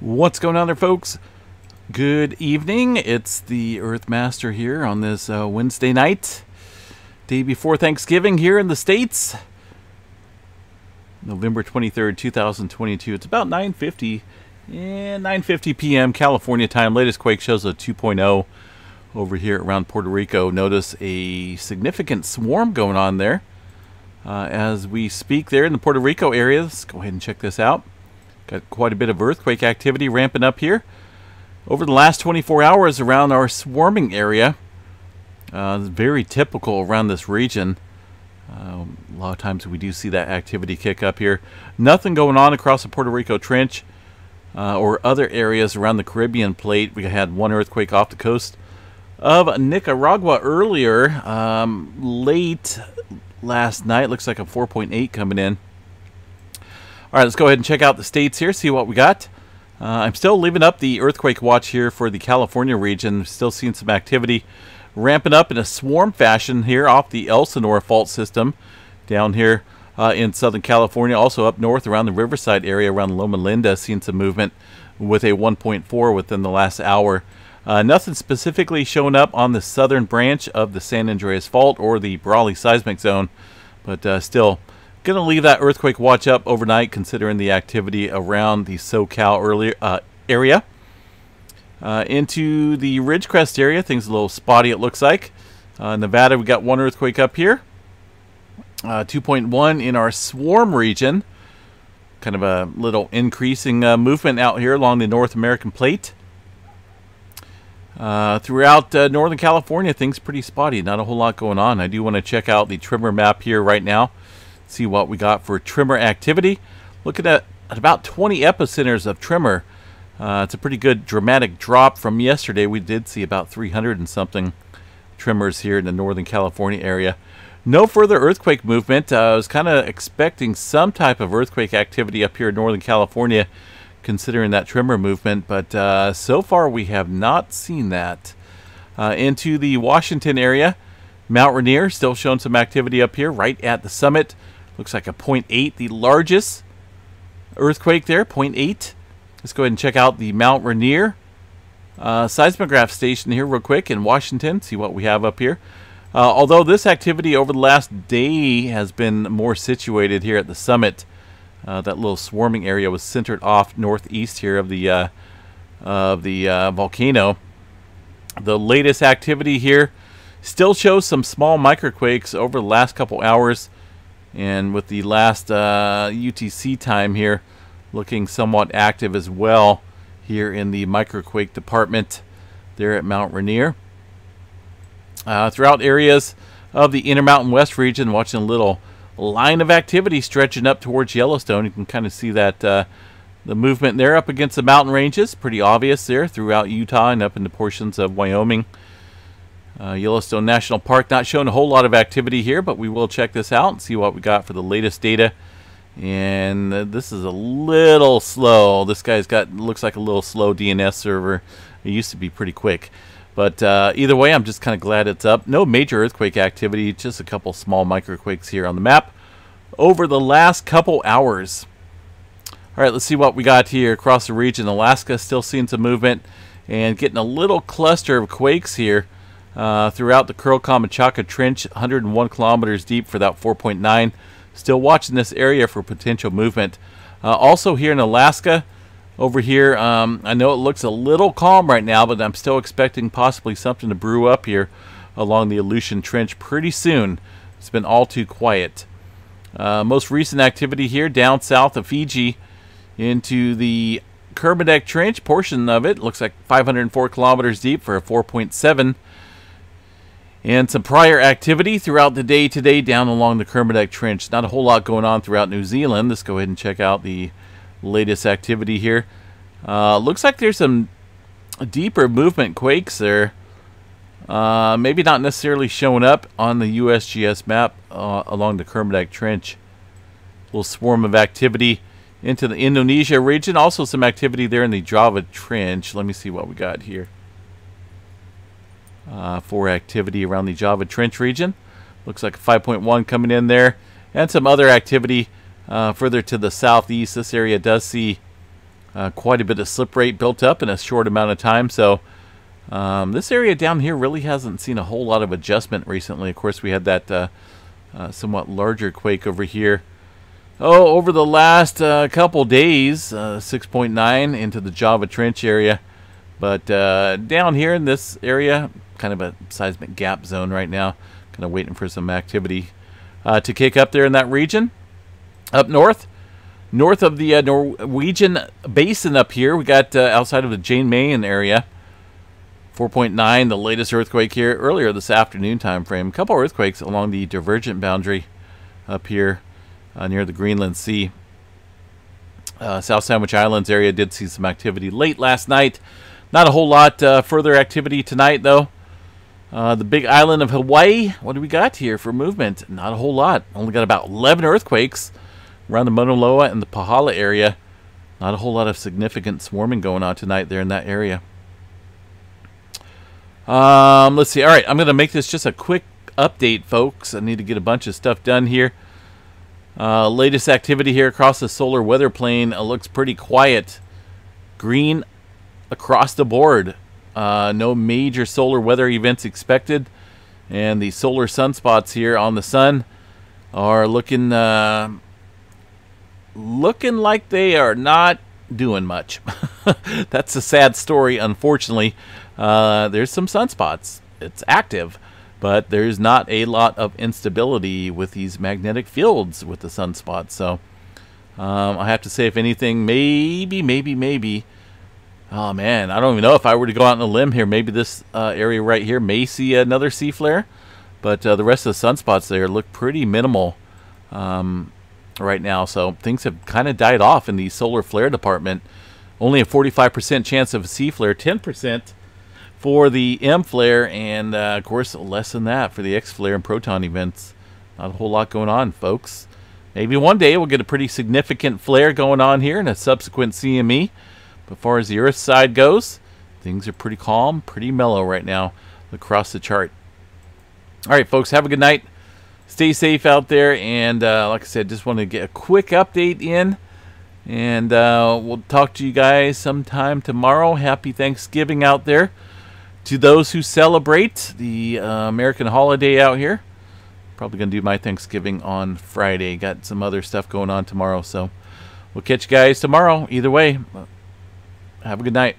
What's going on there, folks? Good evening. It's the Earthmaster here on this uh, Wednesday night, day before Thanksgiving here in the States. November 23rd, 2022. It's about 9.50 and 9.50 p.m. California time. Latest quake shows a 2.0 over here around Puerto Rico. Notice a significant swarm going on there uh, as we speak there in the Puerto Rico area. Let's go ahead and check this out. Got quite a bit of earthquake activity ramping up here. Over the last 24 hours around our swarming area, uh, very typical around this region. Um, a lot of times we do see that activity kick up here. Nothing going on across the Puerto Rico Trench uh, or other areas around the Caribbean plate. We had one earthquake off the coast of Nicaragua earlier, um, late last night. Looks like a 4.8 coming in. All right, let's go ahead and check out the states here, see what we got. Uh, I'm still leaving up the earthquake watch here for the California region. Still seeing some activity ramping up in a swarm fashion here off the Elsinore fault system down here uh, in Southern California. Also up north around the Riverside area around Loma Linda, seeing some movement with a 1.4 within the last hour. Uh, nothing specifically showing up on the southern branch of the San Andreas Fault or the Brawley seismic zone, but uh, still Going to leave that earthquake watch up overnight considering the activity around the SoCal earlier, uh, area. Uh, into the Ridgecrest area, things a little spotty it looks like. Uh, Nevada, we got one earthquake up here. Uh, 2.1 in our swarm region. Kind of a little increasing uh, movement out here along the North American plate. Uh, throughout Northern California, things pretty spotty. Not a whole lot going on. I do want to check out the tremor map here right now see what we got for tremor activity. Looking at, about 20 epicenters of tremor. Uh, it's a pretty good dramatic drop from yesterday. We did see about 300 and something tremors here in the Northern California area. No further earthquake movement. Uh, I was kind of expecting some type of earthquake activity up here in Northern California, considering that tremor movement, but uh, so far we have not seen that. Uh, into the Washington area, Mount Rainier still showing some activity up here right at the summit. Looks like a 0.8, the largest earthquake there, 0.8. Let's go ahead and check out the Mount Rainier uh, seismograph station here real quick in Washington, see what we have up here. Uh, although this activity over the last day has been more situated here at the summit, uh, that little swarming area was centered off northeast here of the uh, of the uh, volcano. The latest activity here still shows some small microquakes over the last couple hours. And with the last uh, UTC time here looking somewhat active as well here in the microquake department there at Mount Rainier. Uh, throughout areas of the Intermountain West region, watching a little line of activity stretching up towards Yellowstone. You can kind of see that uh, the movement there up against the mountain ranges, pretty obvious there throughout Utah and up into portions of Wyoming. Uh, Yellowstone National Park not showing a whole lot of activity here, but we will check this out and see what we got for the latest data. And uh, this is a little slow. This guy's got looks like a little slow DNS server. It used to be pretty quick. But uh, either way, I'm just kind of glad it's up. No major earthquake activity, just a couple small microquakes here on the map over the last couple hours. All right, let's see what we got here across the region. Alaska still seeing some movement and getting a little cluster of quakes here uh, throughout the Kuril Kamchatka Trench, 101 kilometers deep for that 4.9. Still watching this area for potential movement. Uh, also here in Alaska, over here, um, I know it looks a little calm right now, but I'm still expecting possibly something to brew up here along the Aleutian Trench pretty soon. It's been all too quiet. Uh, most recent activity here down south of Fiji into the Kermadec Trench, portion of it looks like 504 kilometers deep for a 4.7 and some prior activity throughout the day today down along the Kermadec Trench. Not a whole lot going on throughout New Zealand. Let's go ahead and check out the latest activity here. Uh, looks like there's some deeper movement quakes there. Uh, maybe not necessarily showing up on the USGS map uh, along the Kermadec Trench. A little swarm of activity into the Indonesia region. Also some activity there in the Java Trench. Let me see what we got here uh, for activity around the Java Trench region. Looks like a 5.1 coming in there. And some other activity uh, further to the southeast. This area does see Uh, quite a bit of slip rate built up in a short amount of time. So um, this area down here really hasn't seen a whole lot of adjustment recently. Of course, we had that uh, uh, somewhat larger quake over here. Oh, over the last uh, couple days, uh, 6.9 into the Java Trench area. But uh, down here in this area, kind of a seismic gap zone right now. Kind of waiting for some activity uh, to kick up there in that region. Up north, north of the uh, Norwegian basin up here, we got uh, outside of the Jan Mayen area. 4.9, the latest earthquake here earlier this afternoon time frame. A couple earthquakes along the divergent boundary up here uh, near the Greenland Sea. Uh, South Sandwich Islands area did see some activity late last night. Not a whole lot uh, further activity tonight, though. Uh, the big island of Hawaii, what do we got here for movement? Not a whole lot. Only got about 11 earthquakes around the Mauna Loa and the Pahala area. Not a whole lot of significant swarming going on tonight there in that area. Um, let's see. All right, I'm going to make this just a quick update, folks. I need to get a bunch of stuff done here. Uh, latest activity here across the solar weather plane uh, looks pretty quiet. Green across the board. Uh, no major solar weather events expected. And the solar sunspots here on the sun are looking uh, looking like they are not doing much. That's a sad story, unfortunately. Uh, there's some sunspots. It's active, but there's not a lot of instability with these magnetic fields with the sunspots. So um, I have to say, if anything, maybe, maybe, maybe. Oh man, I don't even know if I were to go out on a limb here. Maybe this uh, area right here may see another C flare, but uh, the rest of the sunspots there look pretty minimal um, right now. So things have kind of died off in the solar flare department. Only a 45% chance of a C flare, 10% for the M flare, and uh, of course less than that for the X flare and proton events. Not a whole lot going on, folks. Maybe one day we'll get a pretty significant flare going on here in a subsequent CME. But far as the Earth side goes, things are pretty calm, pretty mellow right now across the chart. All right, folks, have a good night. Stay safe out there. And uh, like I said, just want to get a quick update in. And uh, we'll talk to you guys sometime tomorrow. Happy Thanksgiving out there to those who celebrate the uh, American holiday out here. Probably going to do my Thanksgiving on Friday. Got some other stuff going on tomorrow. So we'll catch you guys tomorrow. Either way, have a good night.